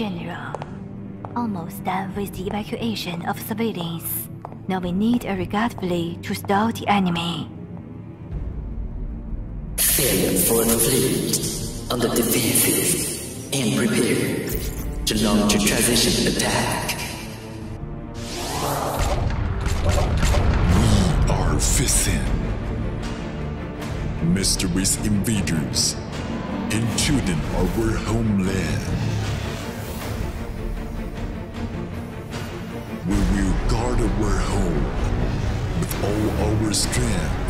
General. Almost done with the evacuation of civilians. Now we need a regard fleet to stop the enemy. Send for a fleet on the defensive and prepare to launch a transition attack. We are Fissen. Mysterious invaders intruding our homeland. We will guard home with all our strength.